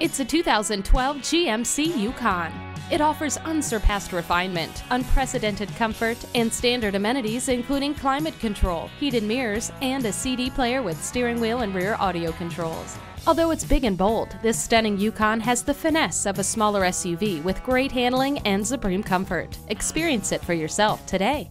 It's a 2012 GMC Yukon. It offers unsurpassed refinement, unprecedented comfort, and standard amenities including climate control, heated mirrors, and a CD player with steering wheel and rear audio controls. Although it's big and bold, this stunning Yukon has the finesse of a smaller SUV with great handling and supreme comfort. Experience it for yourself today.